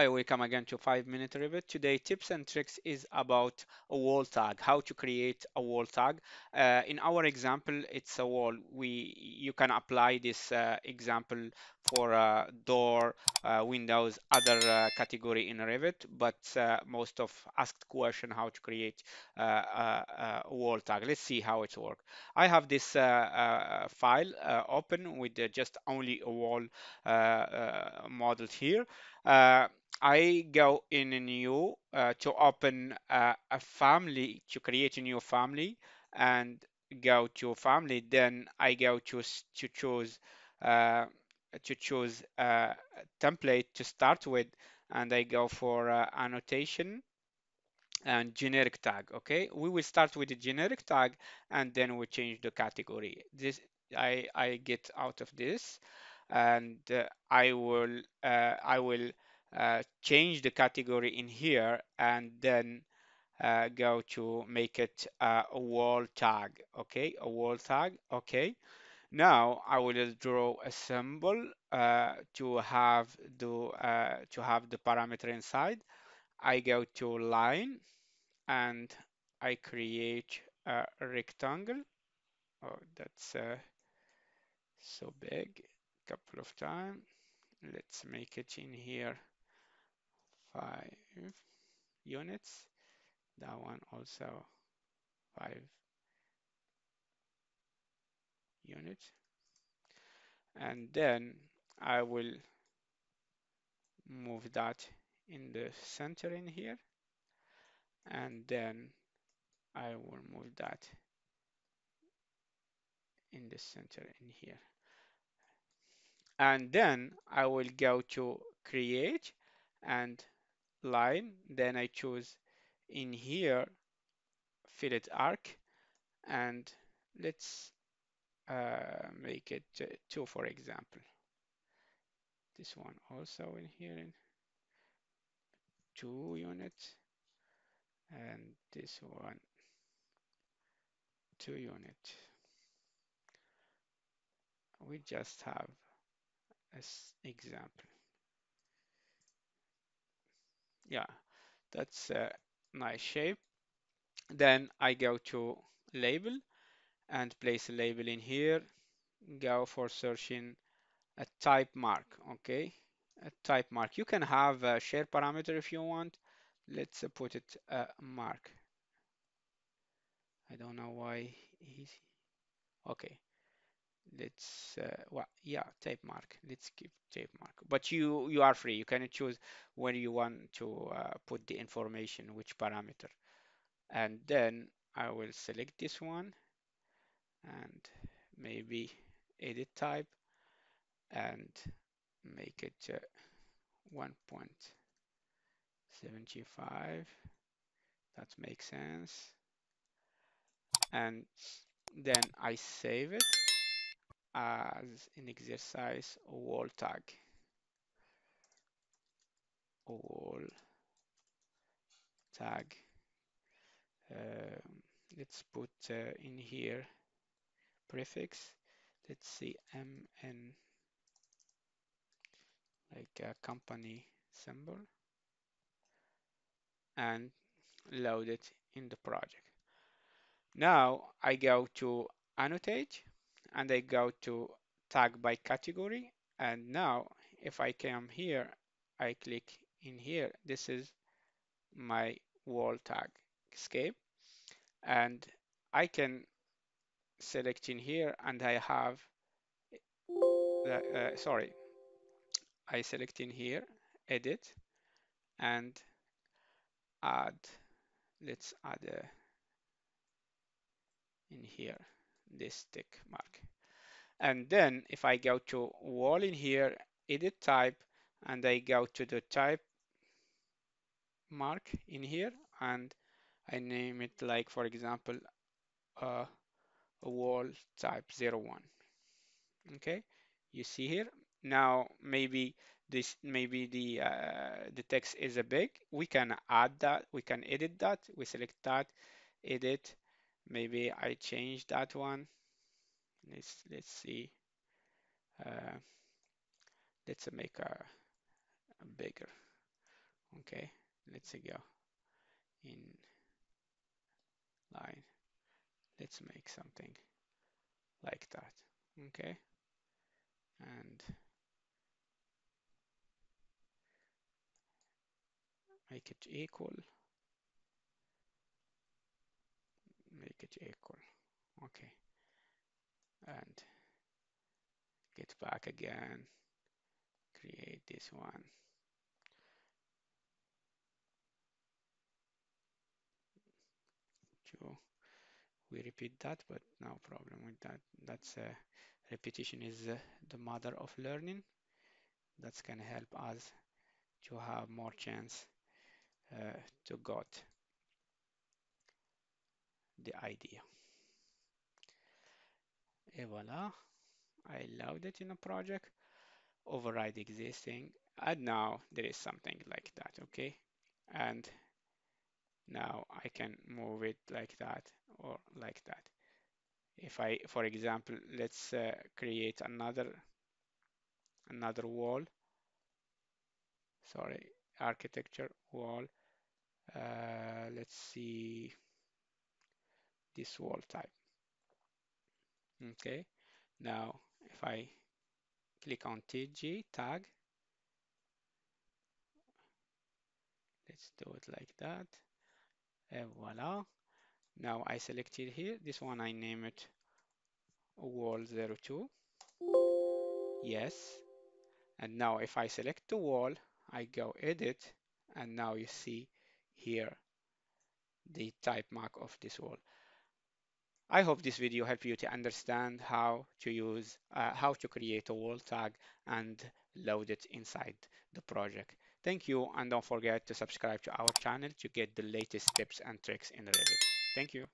Hi, welcome again to 5 Minute Revit. Today, tips and tricks is about a wall tag, how to create a wall tag. Uh, in our example, it's a wall. We You can apply this uh, example for uh, door, uh, windows, other uh, category in Revit, but uh, most of asked question how to create a, wall tag. Let's see how it works. I have this file open with just only a wall model here. Uh, I go in a new uh, to open uh, a family to create a new family and go to family. Then I go to to choose to choose a template to start with and I go for uh, annotation and generic tag okay? We will start with the generic tag and then we change the category. This I I get out of this and uh, I will uh, I will uh, change the category in here and then go to make it a wall tag okay? A wall tag okay? Now I will draw a symbol uh, to have the uh, to have the parameter inside. I go to line and I create a rectangle. Oh that's uh, so big couple of times let's make it in here. Five units. That one also five units. And then I will move that in the center in here. And then I will move that in the center in here and then I will go to create and line. Then I choose in here fillet arc and let's uh, make it uh, two for example. This one also in here in two units and this one two unit we just have as example. Yeah that's uh, a nice shape. Then I go to label and place a label in here. Go for searching a type mark okay? A type mark. You can have a share parameter if you want. Let's uh, put it a mark. I don't know why he's okay let's uh, well yeah type mark. Let's keep type mark. But you you are free. You can choose when you want to uh, put the information which parameter. And then I will select this one and maybe edit type and make it uh, 1.75 that makes sense. And then I save it as an exercise wall tag. Wall tag. Um, let's put uh, in here prefix. Let's see mn like a company symbol. And load it in the project. Now I go to annotate and I go to tag by category. And now if I come here I click in here. This is my wall tag escape. And I can select in here and I have uh, sorry I select in here edit and add let's add a, in here this tick mark and then if I go to wall in here edit type and I go to the type mark in here and I name it like for example uh, wall type 01 okay you see here? Now maybe this maybe the uh, the text is a big. We can add that we can edit that. We select that edit. Maybe I change that one let's let's see. Uh, let's make a, a bigger. Okay let's go. In line. Let's make something like that. Okay. And make it equal. Make it equal. Okay and get back again. Create this one. We repeat that but no problem with that. That's uh, repetition is uh, the mother of learning. That's gonna help us to have more chance uh, to got the idea et voila I load it in a project. Override existing. And now there is something like that okay? And now I can move it like that or like that. If I for example let's uh, create another another wall. Sorry architecture wall. Uh, let's see this wall type okay. Now if I click on TG tag. Let's do it like that. And voila now I selected here. This one I name it wall 02 yes. And now if I select the wall I go edit. And now you see here the type mark of this wall I hope this video helped you to understand how to use, uh, how to create a wall tag and load it inside the project. Thank you and don't forget to subscribe to our channel to get the latest tips and tricks in Revit. Thank you.